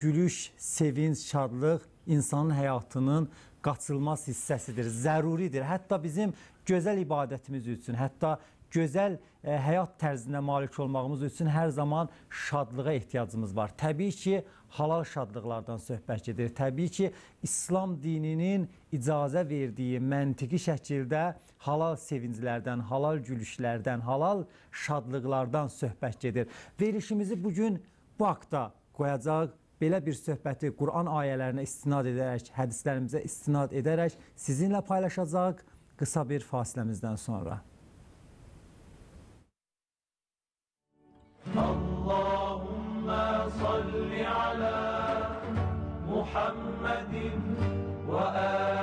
Gülüş, sevinç, şadlıq insanın həyatının qaçılmaz hissəsidir, zəruridir. Hətta bizim gözəl ibadətimiz üçün, hətta gözəl e, həyat tərzinə malik olmağımız üçün hər zaman şadlığa ehtiyacımız var. Təbii ki, halal şadlıqlardan söhbət gedir. Təbii ki, İslam dininin icazə verdiyi məntiqi şəkildə halal sevinclərdən, halal gülüşlərdən, halal şadlıqlardan söhbət gedir. Verilişimizi bu gün bu haqda qoyacaq belə bir söhbəti Quran ayələrinə istinad edərək, hədislərimizə istinad edərək sizinlə paylaşacağıq qısa bir fasiləmizdən sonra. Allahumma salli ala Muhammedin və ələ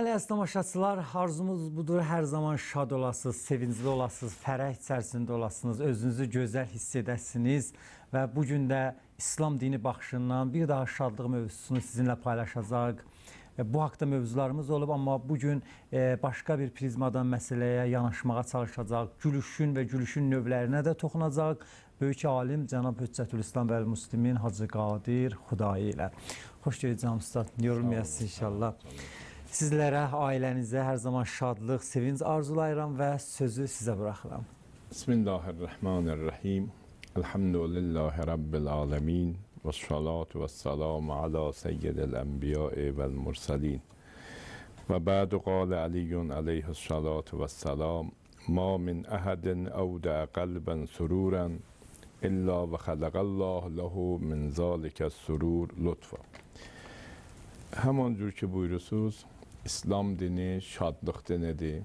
Bəli, əziz tamaşaçılar, arzumuz budur. Hər zaman şad olasınız, sevincli olasınız, fərəh içərisində olasınız, özünüzü gözəl hiss edəsiniz və bu gün də İslam dini baxışından bir daha şadlıq mövzusunu sizinlə paylaşacaq. E, Bu haqda mövzularımız olub, amma bu gün e, başqa bir prizmadan məsələyə yanaşmağa çalışacaq. Gülüşün və gülüşün növlərinə də toxunacaq. Böyük alim cənab Hüccətülislam və Müslimin Hacı Qadir Xudayi ilə. Xoş canım ustad. Yorulmayasınız inşallah. Sizlərə, ailənizə hər zaman şadlıq, sevinc arzulayıram və sözü sizə buraxıram. Bismillahirrahmanirrahim. Elhamdülillahi Rabbil aləmin. Və salatu və salamu alə seyyidil ənbiyai vəl mursalin. Və bədu qalə aliyyun aleyhi salatu və salam. Ma min əhədin əvdə qəlbən sururən إلا وخلق الله له من ذلك السرور لطفا همانجور که بویرسوز İslam dini şadlıq dinidir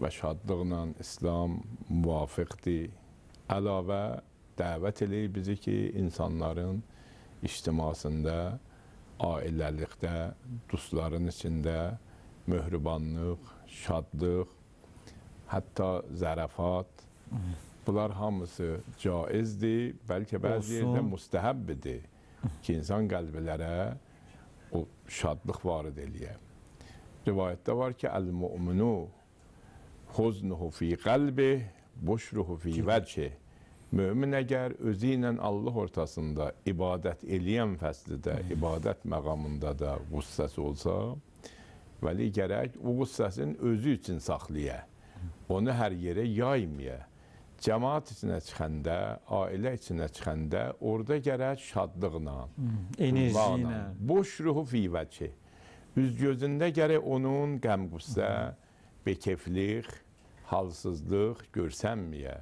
və şadlıqla İslam muvafiqdir. Əlavə dəvət eləyir bizi ki, insanların ictimasında, ailəlikdə, dostların içində möhribanlıq, şadlıq, hətta zərəfat, bunlar hamısı caizdir, bəlkə bəzi yerdə müstəhəbbidir ki, insan qəlblərə o şadlıq varid eləyə. Rivayətdə var ki, əl-mu'minu huznuhu fi qalbi, buşruhu fi vəcih. Mömin əgər özü ilə Allah ortasında ibadət eləyən fəslidə, ibadət məqamında da qüssəsi olsa, vəli gərək o qüssəsini özü üçün saxlaya. Onu hər yerə yaymaya. Cəmaat içinə çıxanda, ailə içinə çıxanda orada gərək şadlıqla, Enerji ilə. Boş ruhu fi vəçi. Üz gözündə gərək onun qəm-qüssə, bekeflik, halsızlıq görsənməyə.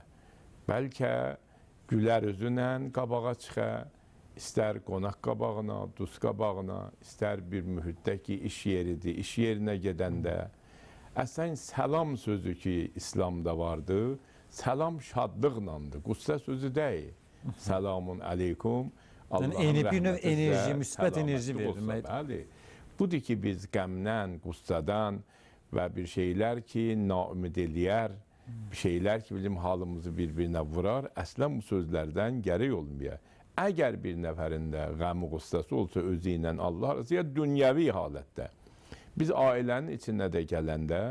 Bəlkə gülər üzünlə qabağa çıxa, istər qonaq qabağına, duz qabağına, istər bir mühitdə ki, iş yeridir, iş yerinə gedəndə. Əslən, səlam sözü ki, İslamda vardı, səlam şadlıqlandır, qüssə sözü deyil. Səlamun aleykum. Yəni, Allahın eni- bir növ rəhməti enerji, müsbət enerji verməkdir. Bəli. Budur ki, biz qəmdən, qüssədən və bir şeylər ki, naümid eləyər, bir şeylər ki, bilim halımızı bir-birinə vurar, əslən bu sözlərdən gərək olmaya. Əgər bir nəfərində qəmi qüssəsi olsa özü ilə Allah arası ya dünyəvi halətdə. Biz ailənin içində də gələndə,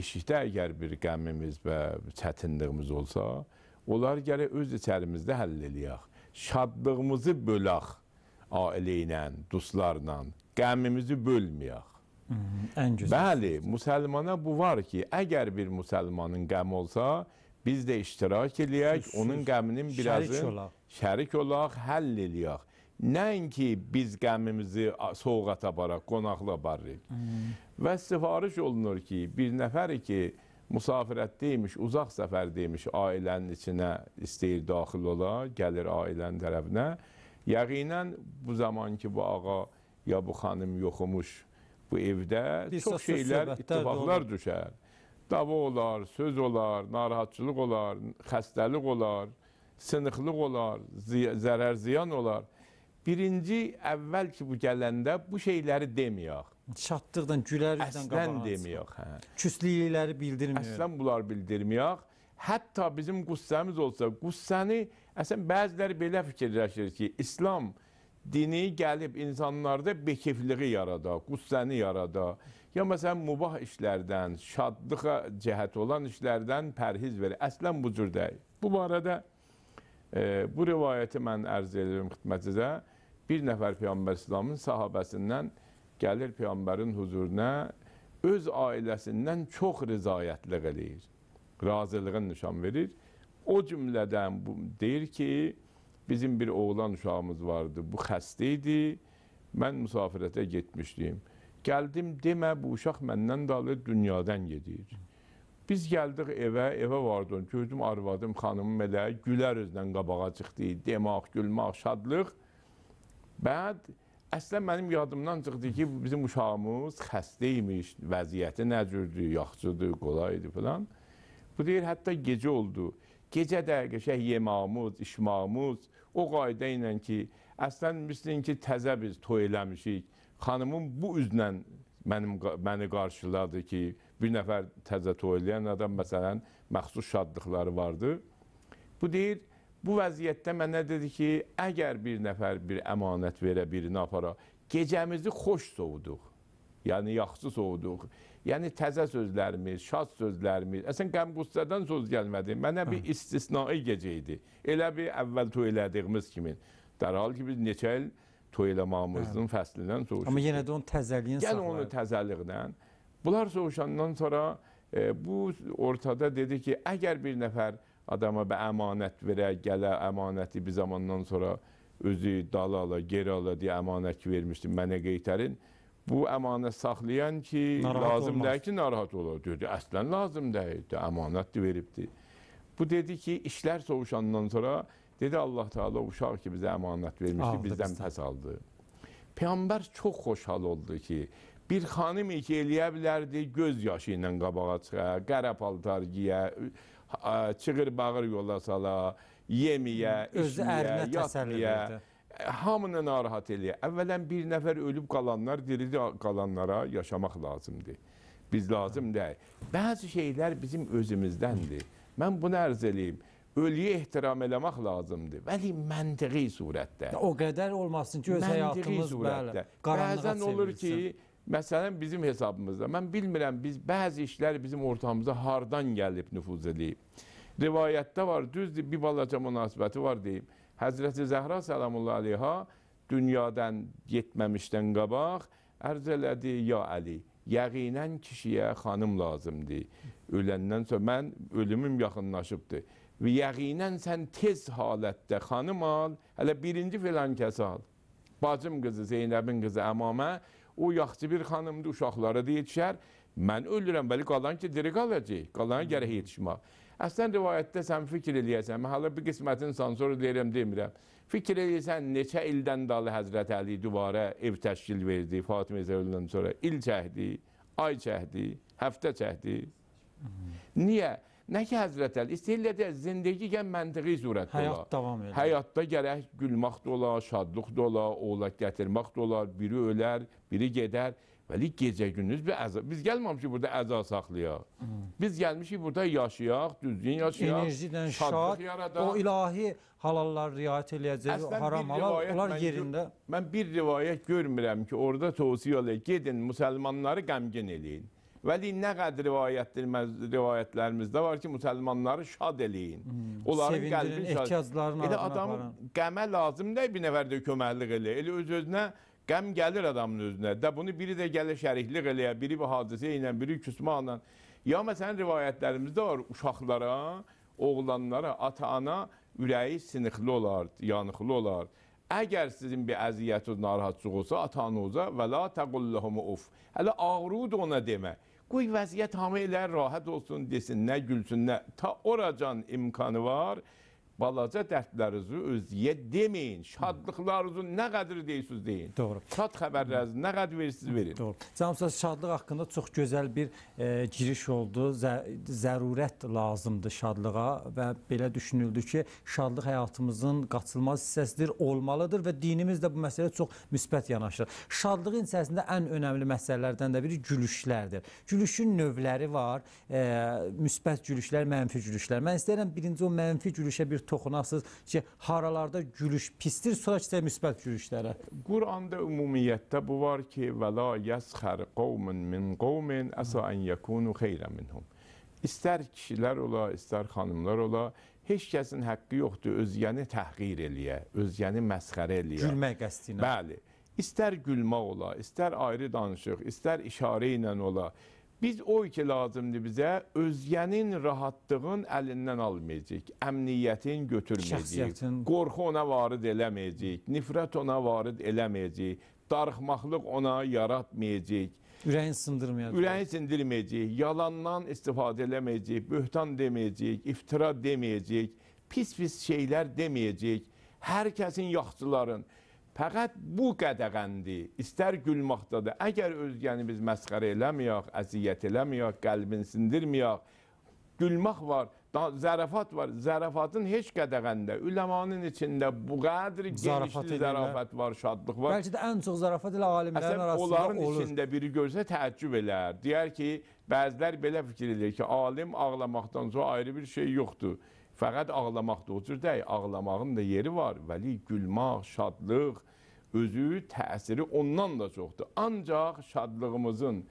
eşikdə əgər bir qəmimiz və çətinliyimiz olsa, onlar gərək öz içərimizdə həll eləyək. Şadlığımızı bölək ailə ilə, dostlarla, qəmimizi bölməyək. Ən gözəl. Bəli, müsəlmana bu var ki, əgər bir müsəlmanın qəmi olsa, biz də iştirak eləyək, Sözsüz. onun qəminin Şərik birazı olaq. şərik olaq, həll eləyək. Nəinki biz qəmimizi a- soğuqat aparaq, qonaqla aparırıq. Və sifariş olunur ki, bir nəfər ki, musafirətdəymiş, uzaq səfərdəymiş ailənin içinə istəyir daxil ola, gəlir ailənin tərəfinə. Yəqinən bu zaman ki, bu ağa ya bu xanım yoxumuş bu evdə Bir çox şeylər, ittifaqlar düşər. Dava olar, söz olar, narahatçılıq olar, xəstəlik olar, sınıqlıq olar, zərər ziyan olar. Birinci əvvəl ki bu gələndə bu şeyləri deməyək. Şadlıqdan, gülərlikdən Əslən qabağa demiyor. Hə. Küslükləri bildirmir. Əslən bunlar bildirməyək. Hətta bizim qüssəmiz olsa, qüssəni əslən bəziləri belə fikirləşir ki, İslam dini gəlib insanlarda bekefliyi yarada, qüssəni yarada. Ya məsələn mubah işlərdən, şadlığa cəhət olan işlərdən pərhiz verir. Əslən bu cür deyil. Bu barədə e, bu rivayəti mən ərz edirəm xidmətinizə. Bir nəfər Peyğəmbər İslamın sahabəsindən gəlir Peyğəmbərin huzuruna öz ailəsindən çox rızayətlik eləyir. Razılığın nişan verir. O cümlədən bu deyir ki, bizim bir oğlan uşağımız vardı. Bu xəstə idi. Mən müsafirətə getmişdim. Gəldim demə bu uşaq məndən dalı dünyadan gedir. Biz gəldik evə, evə vardım. Gördüm arvadım, xanımım elə gülər özlə qabağa çıxdı. Demək, gülmək, şadlıq. Bəd əslən mənim yadımdan çıxdı ki, bizim uşağımız xəstə imiş, vəziyyəti nə cürdür, yaxşıdır, qolaydı falan. Bu deyir, hətta gecə oldu. Gecə də qəşəng yemağımız, içmağımız o qayda ilə ki, əslən bilsin ki, təzə biz toy eləmişik. Xanımım bu üzlə mənim məni qarşıladı ki, bir nəfər təzə toy eləyən adam məsələn məxsus şadlıqları vardı. Bu deyir, bu vəziyyətdə mənə dedi ki, əgər bir nəfər bir əmanət verə, birini apara, gecəmizi xoş soğuduq. Yəni yaxşı soğuduq. Yəni təzə sözlərimiz, şad sözlərimiz, əslən qəm-qüssədən söz gəlmədi. Mənə bir istisnai gecə idi. Elə bir əvvəl toy elədiyimiz kimi. Dər hal ki biz neçə il toy eləməyimizin fəslindən soğuşuq. Amma yenə də onun təzəliyin Gəl onu saxlayır. təzəlikdən. Bunlar soğuşandan sonra e, bu ortada dedi ki, əgər bir nəfər adama bir əmanət verə, gələ əmanəti bir zamandan sonra özü dala ala, geri ala deyə əmanət ki vermişdim, mənə qeytərin. Bu əmanət saxlayan ki, Narahat lazım olmaz. deyil ki, narahat olar. Dedi, əslən lazım deyil, əmanət də veribdi. Bu dedi ki, işlər soğuşandan sonra dedi Allah Teala uşaq ki bizə əmanət vermişdi, Aldı bizdən bizdən. pəs aldı. Peyğəmbər çox xoşhal oldu ki, bir xanım ki eləyə bilərdi göz yaşı ilə qabağa çıxa, qara paltar giyə, çığır bağır yola sala, yeməyə, Özü təsəlli yatmaya. Hamını narahat eləyə. Əvvələn bir nəfər ölüb qalanlar diri qalanlara yaşamaq lazımdır. Biz lazım deyil. Bəzi şeylər bizim özümüzdəndir. Mən bunu ərz eləyim. Ölüyə ehtiram eləmək lazımdır. Vəli məntiqi surətdə. O qədər olmasın ki, öz həyatımız bəli, qaranlığa Bəzən olur ki, məsələn bizim hesabımızda, mən bilmirəm biz bəzi işlər bizim ortamıza hardan gəlib nüfuz edib. Rivayətdə var, düzdür, bir balaca münasibəti var deyib. Həzrəti Zəhra səlamullah əleyha dünyadan getməmişdən qabaq ərz elədi, ya Əli, yəqinən kişiyə xanım lazımdır. Öləndən sonra mən ölümüm yaxınlaşıbdır. Və yəqinən sən tez halətdə xanım al, hələ birinci filan kəs al. Bacım qızı, Zeynəbin qızı Əmamə, o yaxşı bir xanımdır, uşaqları da yetişər. Mən ölürəm, bəli qalan ki, diri qalacaq. Qalana gərək yetişmək. Əslən rivayətdə sən fikir eləyəsən, mən hala bir qismətin sansor deyirəm, demirəm. Fikir eləyəsən, neçə ildən dalı Həzrət Əli duvara ev təşkil verdi, Fatimə Zəvldən sonra il çəkdi, ay çəkdi, həftə çəkdi. Niyə? Nə ki Həzrət Əli istəyirlər də zindagi gən məntiqi surətdə ola. Həyat davam edir. Həyatda gərək gülmək də ola, şadlıq da ola, oğlaq gətirmək də olar. Biri ölər, biri gedər. Vəli gecə gündüz bir əza. Biz gəlməmişik burada əza saxlayaq. Biz gəlmişik burada yaşayaq, düzgün yaşayaq. enerjidən şad, yaradaq. o ilahi halallar riayət eləyəcək, haram halal, onlar mən yerində. Mən bir rivayət görmürəm ki, orada tövsiyə elə gedin müsəlmanları qəmgin eləyin. Vəli nə qədər rivayətdir, rivayətlərimizdə var ki, müsəlmanları şad eləyin. Onların Sevindirin, qəlbini şad. ehtiyaclarını Elə ardına adamı aparın. qəmə lazım deyil bir nəfər də köməklik elə. Elə öz özünə qəm gəlir adamın özünə. Də bunu biri də gəlir şəriklik eləyə, biri bu hadisə ilə, biri küsmaqla. Ya məsələn rivayətlərimizdə var uşaqlara, oğlanlara, ata-ana ürəyi sınıqlı olar, yanıqlı olar. Əgər sizin bir əziyyətiniz, narahatlıq olsa ata-anıza və la təqullahuma uf. Hələ ağrı da ona demə. Qoy vəziyyət hamı elə rahat olsun desin, nə gülsün, nə ta oracan imkanı var. Balaca dərdlərinizi özüyə deməyin. Şadlıqlarınızı nə qədər deyirsiniz deyin. Doğru. Şad xəbərlərinizi nə qədər verirsiniz verin. Doğru. Ustad, şadlıq haqqında çox gözəl bir e, giriş oldu. Zə zərurət lazımdır şadlığa və belə düşünüldü ki, şadlıq həyatımızın qaçılmaz hissəsidir, olmalıdır və dinimiz də bu məsələyə çox müsbət yanaşır. Şadlığın içərisində ən önəmli məsələlərdən də biri gülüşlərdir. Gülüşün növləri var. E, müsbət gülüşlər, mənfi gülüşlər. Mən istəyirəm birinci o mənfi gülüşə bir toxunasınız ki, haralarda gülüş pisdir, sonra keçək müsbət gülüşlərə. Quranda ümumiyyətdə bu var ki, və la yəsxər qavmun min qavmin əsə ən yəkunu xeyrə minhum. İstər kişilər ola, istər xanımlar ola, heç kəsin haqqı yoxdur özgəni təhqir eləyə, özgəni məsxərə eləyə. Gülmək qəsdi ilə. Bəli. İstər gülmək ola, istər ayrı danışıq, istər işarə ilə ola. Biz o ki lazımdır bizə özgənin rahatlığın əlindən almayacaq, əmniyyətin götürməyəcək, qorxu ona varid eləməyəcək, nifrət ona varid eləməyəcək, darıxmaqlıq ona yaratmayacaq. Ürəyin sındırmayacaq. Ürəyi sindirməyəcək, yalandan istifadə eləməyəcək, böhtan deməyəcək, iftira deməyəcək, pis-pis şeylər deməyəcək. Hər kəsin yaxçıların fəqət bu qədəğəndir. İstər gülməkdədir. Əgər özgəni biz məsxərə eləməyək, əziyyət eləməyək, qəlbini sindirməyək, gülmək var, zərafat var. Zərafatın heç qədəğəndə, üləmanın içində bu qədər genişli zərafət var, şadlıq var. Bəlkə də ən çox zarafat ilə alimlərin arasında onların olur. içində biri görsə təəccüb elər. Deyər ki, bəzilər belə fikir edir ki, alim ağlamaqdan sonra ayrı bir şey yoxdur. Fəqət ağlamaq da o cür deyil, ağlamağın da yeri var. Vəli gülmək, şadlıq özü təsiri ondan da çoxdur. Ancaq şadlığımızın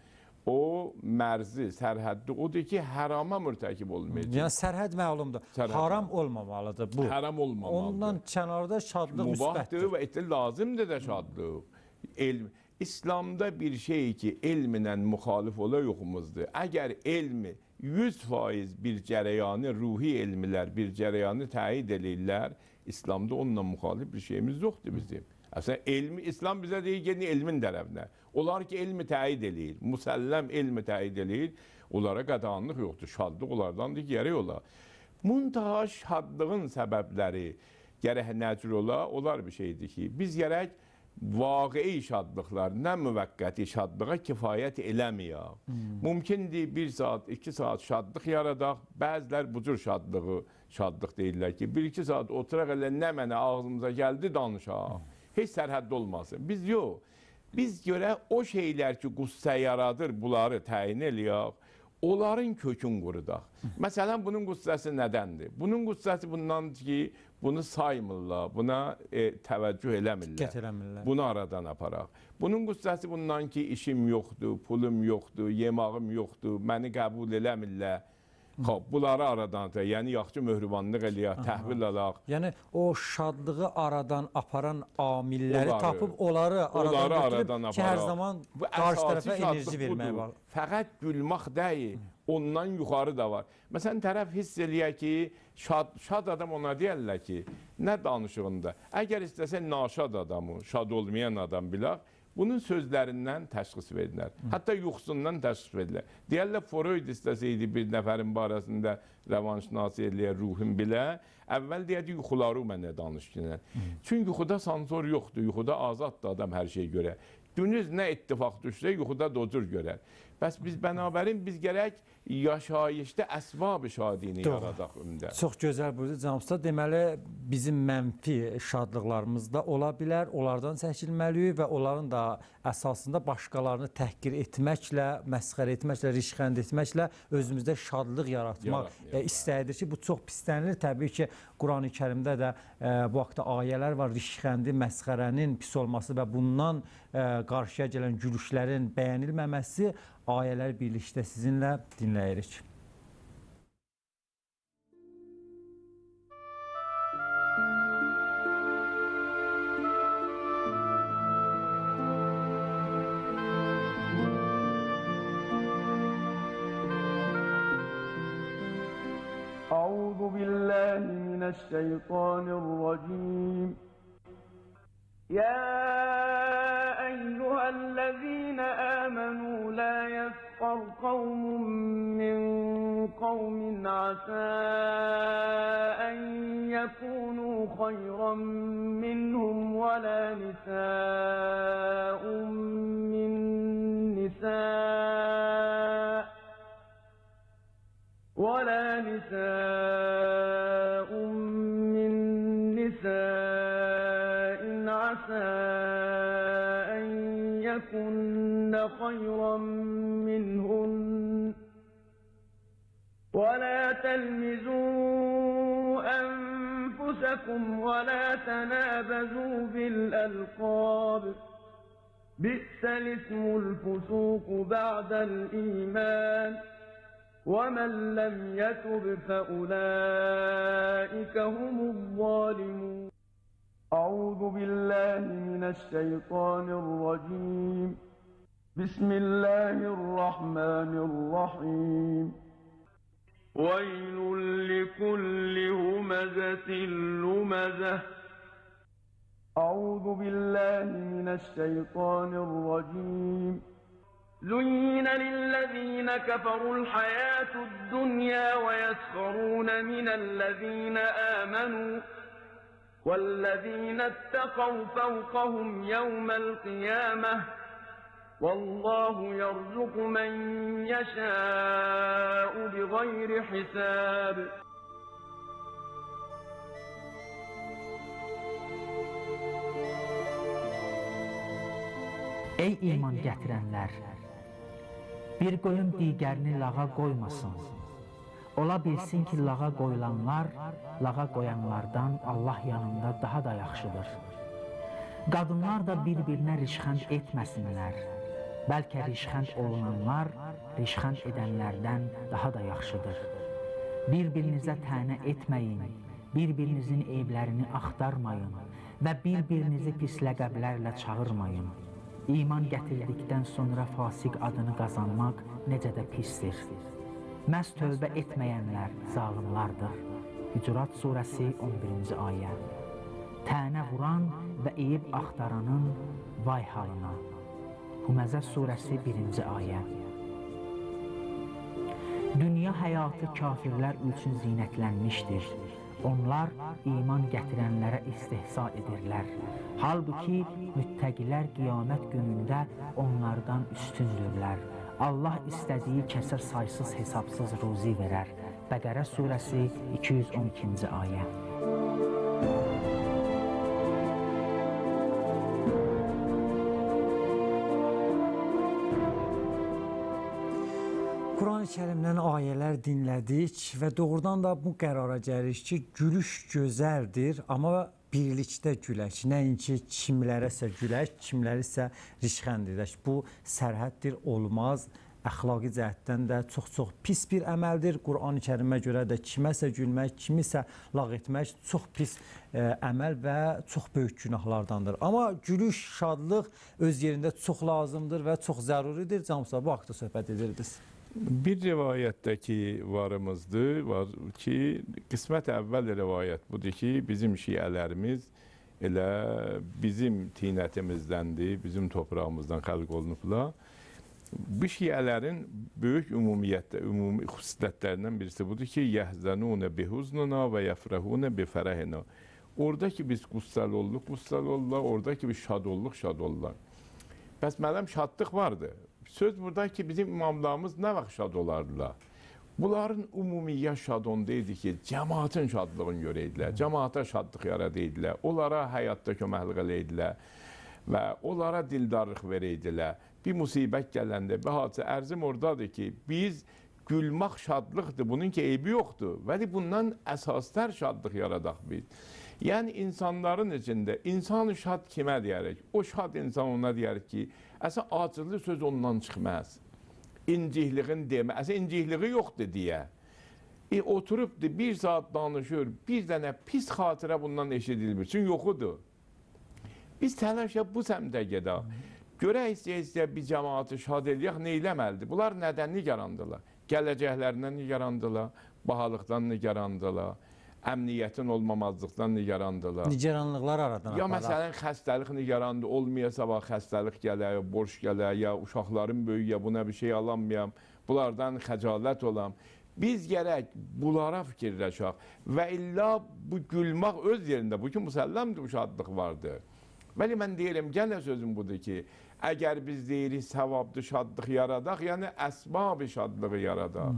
o mərzi, sərhəddi odur ki, hərama mürtəkib olmayacaq. Yəni sərhəd məlumdur. Sərhəd. Haram olmamalıdır bu. Həram olmamalıdır. Ondan kənarda şadlıq Mubahdır müsbətdir. və etə lazımdır da şadlıq. Elm İslamda bir şey ki, elmlə müxalif ola yoxumuzdur. Əgər elmi 100% bir cərəyanı, ruhi elmlər bir cərəyanı təyid eləyirlər, İslamda onunla müxalif bir şeyimiz yoxdur bizim. Əslən elmi İslam bizə deyir gedin elmin tərəfinə. Onlar ki elmi təyid eləyir, musəlləm elmi təyid eləyir, onlara qadağanlıq yoxdur. Şadlıq onlardandır ki, gərək ola. Muntaha şadlığın səbəbləri gərək nə cür ola? Onlar bir şeydir ki, biz gərək vaqei şadlıqlar, nə müvəqqəti şadlığa kifayət eləməyək. Hmm. Mümkündür 1 saat, 2 saat şadlıq yaradaq. Bəzilər bu cür şadlığı şadlıq deyirlər ki, 1-2 saat oturaq elə nə mənə ağzımıza gəldi danışaq. Heç sərhədd olmasın. Biz yox. Biz görə o şeylər ki, qüssə yaradır, bunları təyin eləyək. Onların kökün qurudaq. Məsələn, bunun qüssəsi nədəndir? Bunun qüssəsi bundan ki, bunu saymırlar, buna e, təvəccüh eləmirlər. Diqqət eləmirlər. Bunu aradan aparaq. Bunun qüssəsi bundan ki, işim yoxdur, pulum yoxdur, yemağım yoxdur, məni qəbul eləmirlər. Xoş, bunları aradan. Yəni yaxşı möhribanlıq eləyək, təhvil alaq. Yəni o şadlığı aradan aparan amilləri Onları- tapıb onları aradan Onları götürüb aradan ki, hər aparaq. zaman qarşı tərəfə enerji vermək var. Fəqət gülmək deyil, ondan yuxarı da var. Məsələn, tərəf hiss eləyər ki, şad, şad adam ona deyərlər ki, nə danışığında. Əgər istəsə naşad adamı, şad olmayan adam bilək, bunun sözlərindən təşxis verirlər. Hətta yuxusundan təşxis verirlər. Deyərlər Freud istəsəydi bir nəfərin barəsində rəvanşnası eləyər, ruhun bilə, əvvəl deyərdi yuxuları mənə danışdınlar. Çünki yuxuda sansor yoxdur, yuxuda azaddır adam hər şey görə. Günüz nə ittifaq düşsə, yuxuda da o cür görər. Bəs biz bənabərin biz gərək yaşayışda əsbab-ı şadini Doğru. yaradaq ömdə. Çox gözəl buyurdu cənab usta. Deməli bizim mənfi şadlıqlarımız da ola bilər. Onlardan çəkilməliyik və onların da əsasında başqalarını təhqir etməklə, məsxərə etməklə, rişxənd etməklə özümüzdə şadlıq yaratmaq Yaratmayaq. e, istəyidir ki, bu çox pislənir. Təbii ki, Qurani-Kərimdə də e, bu haqda ayələr var. Rişxəndi, məsxərənin pis olması və bundan e, qarşıya gələn gülüşlərin bəyənilməməsi ayələr birlikdə sizinlə dinləyirik. أعوذ بالله من الشيطان الرجيم يا أيها الذين آمنوا يسخر قوم من قوم عسى أن يكونوا خيرا منهم ولا نساء من نساء ولا نساء من نساء عسى أن يكن خيرا أنفسكم ولا تنابزوا بالألقاب. بئس الاسم الفسوق بعد الإيمان. ومن لم يتب فأولئك هم الظالمون. أعوذ بالله من الشيطان الرجيم. بسم الله الرحمن الرحيم. ويل لكل همزة لمزة. أعوذ بالله من الشيطان الرجيم. زين للذين كفروا الحياة الدنيا ويسخرون من الذين آمنوا والذين اتقوا فوقهم يوم القيامة. Vallahu yerzuku men yeşâ'u bi gayri hisâb. Ey iman gətirənlər! Bir qoyun digərini lağa qoymasın. Ola bilsin ki, lağa qoyulanlar, lağa qoyanlardan Allah yanında daha da yaxşıdır. Qadınlar da bir-birinə rişxənd etməsinlər. Bəlkə rişxənd olunanlar rişxənd edənlərdən daha da yaxşıdır. Bir-birinizə tənə etməyin, bir-birinizin evlərini axtarmayın və bir-birinizi pis ləqəblərlə çağırmayın. İman gətirdikdən sonra fasiq adını qazanmaq necə də pisdir. Məhz tövbə etməyənlər zalimlardır. Hücurat surəsi 11-ci ayə. Tənə vuran və eyib axtaranın vay halına. Huməzə surəsi 1-ci ayə. Dünya həyatı kafirlər üçün zinətlənmişdir. Onlar iman gətirənlərə istehza edirlər. Halbuki müttəqilər qiyamət günündə onlardan üstündürlər. Allah istədiyi kəsə saysız hesabsız ruzi verər. Bəqərə surəsi 212-ci ayə. Quran-ı Kərimdən ayələr dinlədik və doğrudan da bu qərara gəlirik ki, gülüş gözəldir, amma birlikdə gülək. Nəinki kimlərəsə gülək, kimlərisə rişxənd edək. Bu sərhəddir, olmaz. Əxlaqi cəhətdən də çox-çox pis bir əməldir. Quran-ı Kərimə görə də kiməsə gülmək, kimisə lağ etmək çox pis ə, əməl və çox böyük günahlardandır. Amma gülüş, şadlıq öz yerində çox lazımdır və çox zəruridir. Camsa bu haqda söhbət edirdiniz. Bir rivayətdəki varımızdır, var ki, qismət əvvəl rivayət budur ki, bizim şiələrimiz elə bizim tinətimizdəndir, bizim torpağımızdan xəlq olunublar. Bu şiələrin böyük ümumiyyətdə, ümumi xüsusiyyətlərindən birisi budur ki, yəhzənunə bihuznuna və yəfrəhunə bifərəhinə. Orada ki, biz qüssəl olduq, qüssəl oldular, orada ki, biz şad olduq, şad oldular. Bəs mələm şadlıq vardı. Söz burada ki, bizim imamlarımız nə vaxt şad olardılar? Bunların umumiyyə şad onda idi ki, cəmaatın şadlığını görəydilər, cəmaata şadlıq yaradıydilər, onlara həyatda köməklik eləydilər və onlara dildarlıq verəydilər. Bir musibət gələndə, bir hadisə ərzim oradadır ki, biz gülmək şadlıqdır, bunun ki, eybi yoxdur. Vəli bundan əsaslar şadlıq yaradaq biz. Yəni insanların içində insan şad kimə deyərik? O şad insan ona deyərik ki, əsə acılı söz ondan çıxmaz. İncikliğin demə, əsə incikliyi yoxdur deyə. E, oturubdur, bir saat danışır, bir dənə pis xatirə bundan eşidilmir. Çünki yoxudur. Biz təlaşa bu səmdə gedək. Görək istəyə-istəyə bir cəmaatı şad eləyək, nə eləməlidir? Bunlar nədən nigarandılar? Gələcəklərindən nigarandılar, bahalıqdan nigarandılar, əmniyyətin olmamazlıqdan nigarandılar. Nigeranlıqlar aradan Ya aparaq. məsələn xəstəlik nigarandı, olmaya sabah xəstəlik gələ, ya borc gələ, ya uşaqların böyüyə buna bir şey alamayam, bunlardan xəcalət olam. Biz gərək bunlara fikirləşək və illa bu gülmək öz yerində, bu ki müsəlləmdir bu şadlıq vardır. Bəli mən deyirəm, yenə sözüm budur ki, əgər biz deyirik savablı şadlıq yaradaq, yəni əsbab şadlığı yaradaq.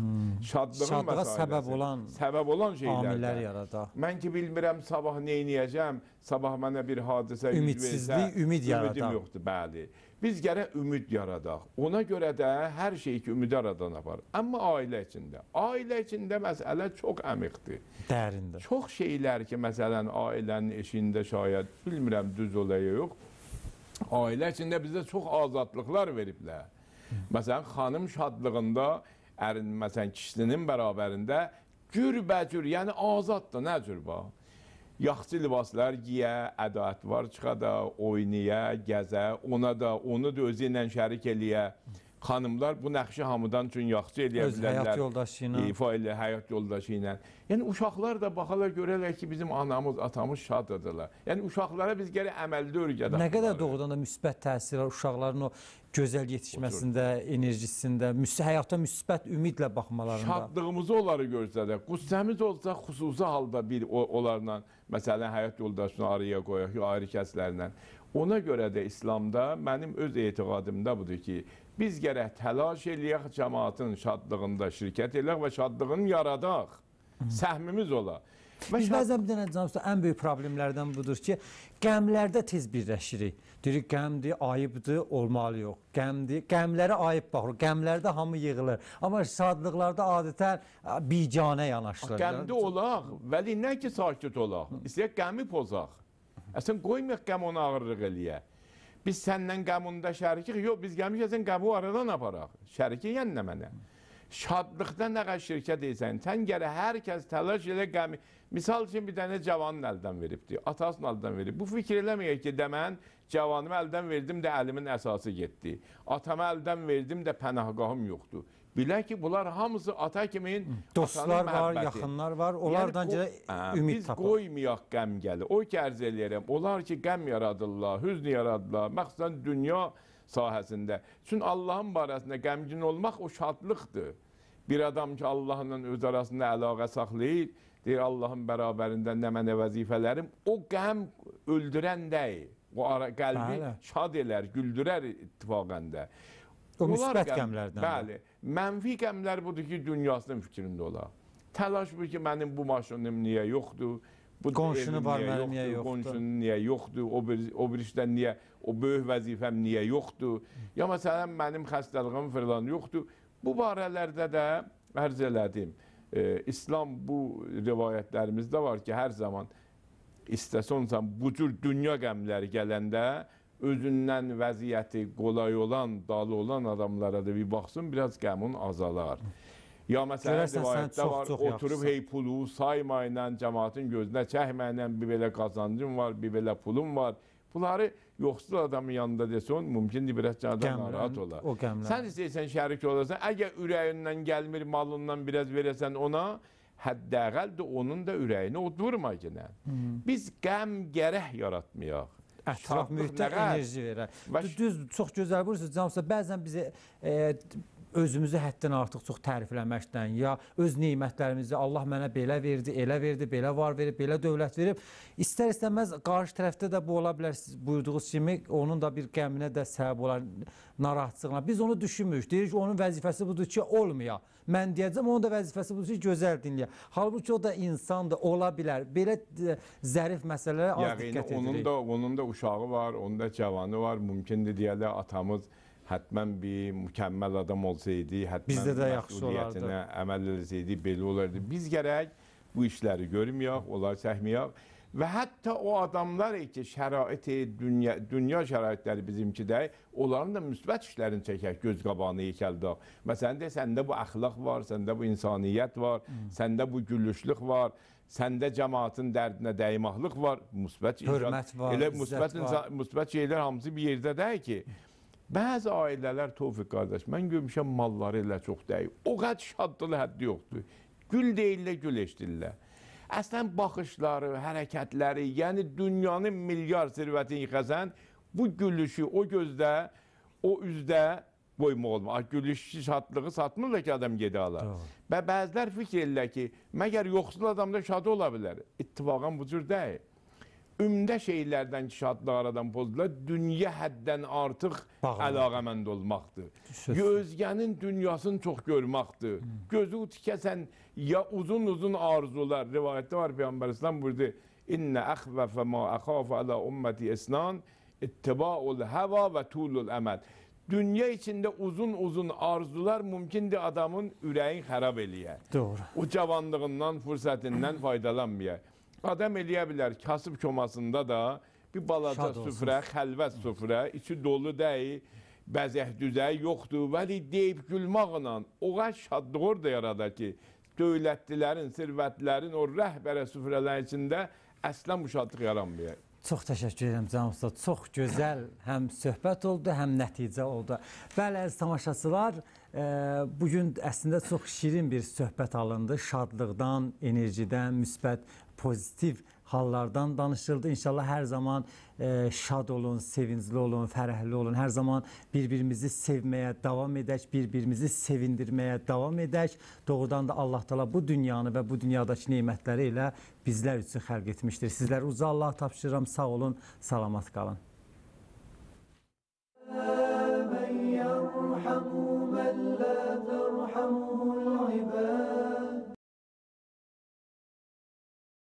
Şadlığın Hmm. Şadlığa vəsaitəsi, səbəb olan səbəb olan amillər yaradaq. Mən ki bilmirəm sabah nə edəcəm, sabah mənə bir hadisə Ümidsizlik, versə, ümid yaradaq. Ümidim yoxdur, bəli. Biz gərək ümid yaradaq. Ona görə də hər şey ki ümid yaradan apar. Amma ailə içində, ailə içində məsələ çox əmiqdir. Dərindir. Çox şeylər ki, məsələn, ailənin eşində şayət bilmirəm düz olaya yox. Ailə içində bizə çox azadlıqlar veriblər. Məsələn, xanım şadlığında ərin məsələn kişinin bərabərində cürbəcür, yəni azaddır, nə cür bax. Yaxşı libaslar giyə, ədalət var çıxada, oynaya, gəzə, ona da, onu da özü ilə şərik eləyə. Xanımlar bu nəqşi hamıdan üçün yaxşı eləyə Öz həyat bilərlər. yoldaşı ilə. ifa elə həyat yoldaşı ilə. Yəni uşaqlar da baxarlar görərlər ki, bizim anamız, atamız şaddırlar. Yəni uşaqlara biz gərək əməldə öyrədək. Nə qədər doğrudan da müsbət təsir var uşaqların o gözəl yetişməsində, enerjisində, müs həyata müsbət ümidlə baxmalarında. Şadlığımızı onları göstərək. Qüssəmiz olsa xüsusi halda bir o, onlarla məsələn həyat yoldaşını araya qoyaq, ya ayrı kəslərlə. Ona görə də İslamda mənim öz etiqadımda budur ki, biz gərək təlaş eləyək cəmaatın şadlığında şirkət eləyək və şadlığını yaradaq. Səhmimiz ola. Biz bəzən bir dənə canımızda ən böyük problemlərdən budur ki, qəmlərdə tez birləşirik. Deyirik qəmdir, ayıbdır, olmalı yox. Qəmdir, qəmlərə ayıb baxır. Qəmlərdə hamı yığılır. Amma şadlıqlarda adətən bicanə yanaşılır. Qəmdə olaq, vəli nə ki sakit olaq. İstəyək qəmi pozaq. Əslən qoymayaq qəm ona ağırlıq eləyə. Biz səndən qəmunda şərikik, yox biz gəlmişəsən qəmi aradan aparaq. Şəriki yəni nə mənə? Şadlıqda nə qədər şirkət etsən, sən gərək hər kəs təlaş elə qəmi. Misal üçün bir dənə cavanın əldən veribdi, atasının əldən verib. Bu fikir eləməyək ki, də mən cavanımı əldən verdim də əlimin əsası getdi. Atamı əldən verdim də pənahgahım yoxdur. Bilək ki, bunlar hamısı ata kimin Dostlar var, yaxınlar var. Onlardan Yəni, qo- Hə, ümid Biz tapır. qoymayaq qəm gəli. O ki ərz eləyərəm. Onlar ki qəm yaradırlar, hüzn yaradırlar. Məxsusən dünya sahəsində. Çünki Allahın barəsində qəmgin olmaq o şadlıqdır. Bir adam ki Allahla öz arasında əlaqə saxlayır, deyir Allahın bərabərində nə mənə vəzifələrim, o qəm öldürən deyil. O ara qəlbi Bəli. şad elər, güldürər ittifaqəndə. O Onlar müsbət qəm- qəmlərdən. Bəli. Mənfi qəmlər budur ki, dünyasının fikrində ola. Təlaş bu ki, mənim bu maşınım niyə yoxdur? Bu Qonşunu var, niyə mənim niyə yoxdur? Qonşunun niyə yoxdur? O bir o bir işdən niyə o böyük vəzifəm niyə yoxdur? Ya məsələn mənim xəstəliyim filan yoxdur. Bu barələrdə də ərz elədim. E, İslam bu rivayətlərimizdə var ki, hər zaman istəsənsən bu cür dünya qəmləri gələndə özündən vəziyyəti qolay olan, dalı olan adamlara da bir baxsın, biraz qəmun azalar. Ya məsələn rivayətdə çox- var, çox oturub yaxşısan. hey pulu saymayla, cəmaatın gözünə çəkməklə bir belə qazancım var, bir belə pulum var. Bunları yoxsul adamın yanında desən, mümkündür biraz candan narahat olar. o qəmlən. Sən istəyirsən şərik olasan, əgər ürəyindən gəlmir, malından biraz verəsən ona, həddəqəl də onun da ürəyini odvurma yenə. Biz qəm gərək yaratmayaq. Ətraf Şadlıq mühitə enerji verər. Düz- çox gözəl buyursunuz. Canımsa bəzən bizə e, özümüzü həddən artıq çox tərifləməkdən ya öz nemətlərimizi Allah mənə belə verdi, elə verdi, belə var verib, belə dövlət verib. İstər-istəməz qarşı tərəfdə də bu ola bilər siz buyurduğunuz kimi onun da bir qəminə də səbəb olar, narahatlığına. Biz onu düşünmürük. Deyirik ki, onun vəzifəsi budur ki, olmaya. Mən deyəcəm, onun da vəzifəsi budur ki, gözəl dinləyə. Halbuki o da insandır, ola bilər. Belə e, zərif məsələlərə az diqqət onun edirik. da onun da uşağı var, onun da cavanı var. Mümkündür deyərlər atamız hətmən bir mükəmməl adam olsaydı, hətmən Bizdə də yaxşı məsuliyyətinə əməl etsəydi belə olardı. Biz gərək bu işləri görməyək, onlar çəkməyək və hətta o adamlar ki, şəraiti, dünya dünya şəraitləri bizimkidə, onların da müsbət işlərini çəkək, göz qabağına yekəldək. Məsələn də səndə bu əxlaq var, səndə bu insaniyyət var, səndə bu güllüşlük var. Səndə cəmaatın dərdinə dəymaqlıq var, müsbət Hörmət var, Elə müsbət var. insan, müsbət şeylər hamısı bir yerdə deyil ki. Bəzi ailələr Tofiq qardaş, mən görmüşəm malları elə çox deyil. O qədər şadlığı həddi yoxdur. Gül deyirlər, gül eşdirlər. Əslən baxışları, hərəkətləri, yəni dünyanın milyar sirvətini yıxasan, bu gülüşü o gözdə, o üzdə qoymaq olmaz. Ay, Gülüşçü şadlığı satmırlar ki adam gedə ala. Doğru. Və bəzilər fikir edirlər ki, məgər yoxsul adam da şad ola bilər. İttifaqən bu cür deyil. Ümdə şeylərdən aradan pozdular, dünya həddən artıq əlaqəmənd olmaqdır. Söz. Gözgənin dünyasını çox görməkdir. Gözü tikəsən ya uzun-uzun arzular. Rivayətdə var Peyğəmbər İslam buyurdu: "İnne əxvəfə ma əxafu ala ümmeti isnan ittibaul hava və tulul əməl." Dünya içində uzun-uzun arzular mümkündür adamın ürəyin xarab eləyə. Doğru. O cavanlığından, fürsətindən faydalanmaya. Adam eləyə bilər kasıb komasında da bir balaca Şad olsun. süfrə, xəlvət süfrə, içi dolu deyil, bəzək düzəyi yoxdur. Vəli deyib gülməklə o qədər şadlıq da yaradar ki, dövlətlilərin, sirvətlərin o rəhbərə süfrələrin içində əslən bu şadlıq yaranmıyor. Çox təşəkkür edirəm Can Usta. Çox gözəl həm söhbət oldu, həm nəticə oldu. Bəli, əziz tamaşaçılar, e, bu gün əslində çox şirin bir söhbət alındı. Şadlıqdan, enerjidən, müsbət, pozitiv hallardan danışıldı. İnşallah hər zaman e, şad olun, sevincli olun, fərəhli olun. Hər zaman bir-birimizi sevməyə davam edək, bir-birimizi sevindirməyə davam edək. Doğrudan da Allah Taala bu dünyanı və bu dünyadakı nemətləri ilə bizlər üçün xərq etmişdir. Sizləri uca Allah tapşırıram. Sağ olun, salamat qalın. Mən yərhamu